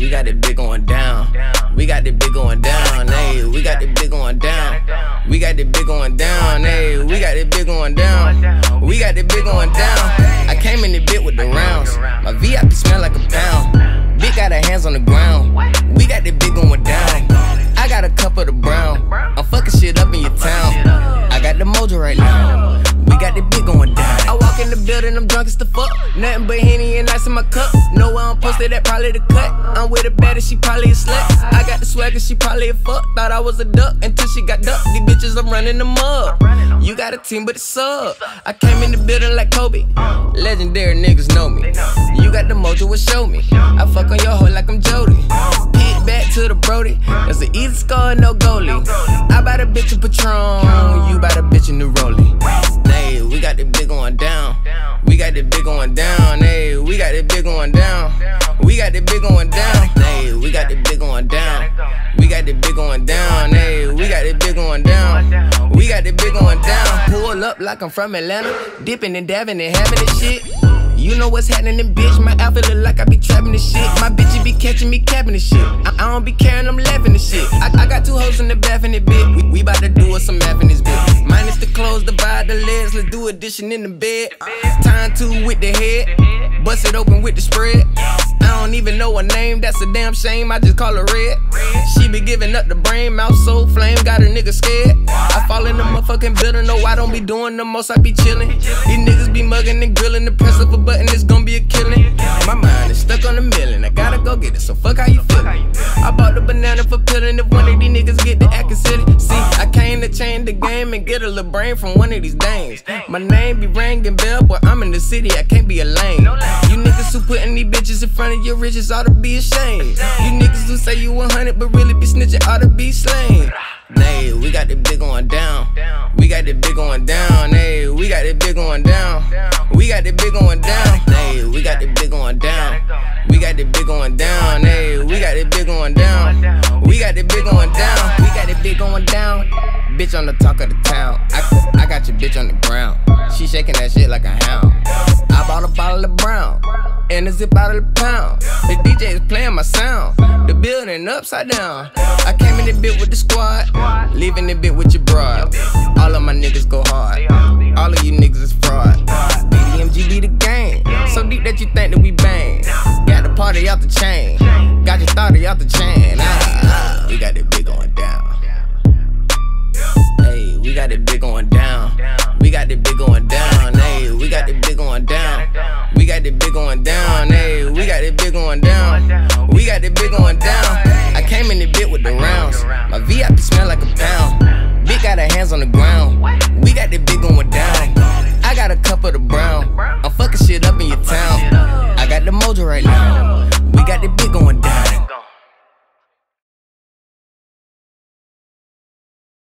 we got it big going down. We got the big going down, hey. We got the big going down. We got the big going down, hey. We got the big going down. We got the big going down. I came in the bit with the rounds. My VIP smell like a pound. Big got her hands on the ground. We got the big going down. I got a cup of the brown. I'm fucking shit up in your town. I got the mojo right now. We got the big going down. I walk in the building, I'm drunk as the fuck. Nothing but Henny and ice in my cup. Posted that probably the cut. I'm with a baddie, she probably a slut. I got the swagger, she probably a fuck. Thought I was a duck until she got ducked. These bitches, I'm running them up. You got a team, but it's up. I came in the building like Kobe. Legendary niggas know me. You got the mojo, what show me. I fuck on your hoe like I'm Jody. Pit back to the Brody. That's an easy score, no goalie. I buy a bitch a Patron. You buy a bitch a new Rollie. Going down. We got the big going down. Pull up like I'm from Atlanta. Dipping and dabbing and having this shit. You know what's happening, bitch. My outfit look like I be trapping this shit. My bitches be catching me capping this shit. I, I don't be caring, I'm laughing this shit. I, I got two hoes in the bath in it, bitch. We, we bout to do us some math in this bitch. Minus the clothes, divide the legs. Let's do addition in the bed. Time two with the head. Bust it open with the spread. I don't even know her name, that's a damn shame. I just call her red. She be giving up the brain, mouth so flame, got her nigga scared. I fall in the motherfucking building, no, I don't be doing the most, I be chillin'. These niggas be mugging and grilling, the press of a button, it's gonna be a killing. My mind is stuck on a million, I gotta go get it, so fuck how you feelin'. I bought the banana for peeling, if one of these niggas get the acting city. See, I came to change the game and get a little brain from one of these dames. My name be ringing bell, but I'm in the city, I can't be a lame. You these bitches in front of your riches ought to be ashamed. You niggas who say you 100 but really be snitching ought to be slain. Nay, we got the big going down. We got the big going down. Nay, we got the big going down. We got the big going down. Nay, we got the big going down. We got the big going down. Nay, we got the big going down. We got the big going down. We got the big going down. Bitch on the talk of the town. I, I got your bitch on the ground. She shaking that shit like a hound. Bought a bottle of brown and a zip out of the pound. The DJ is playing my sound. The building upside down. I came in the bit with the squad, leaving the bit with your broad. All of my niggas go hard. All of you niggas is fraud. BDMG be the game. So deep that you think that we bang. Got the party out the chain. Got your started out the chain. Ah, ah, we got it big going down. Hey, we got it big going down. We got it big going down going down, ayy. We got that big going down. We got that big going down. I came in the bit with the rounds. My VIP smell like a pound. Big got her hands on the ground. We got that bit going down. I got a cup of the brown. I'm fucking shit up in your town. I got the mojo right now. We got the big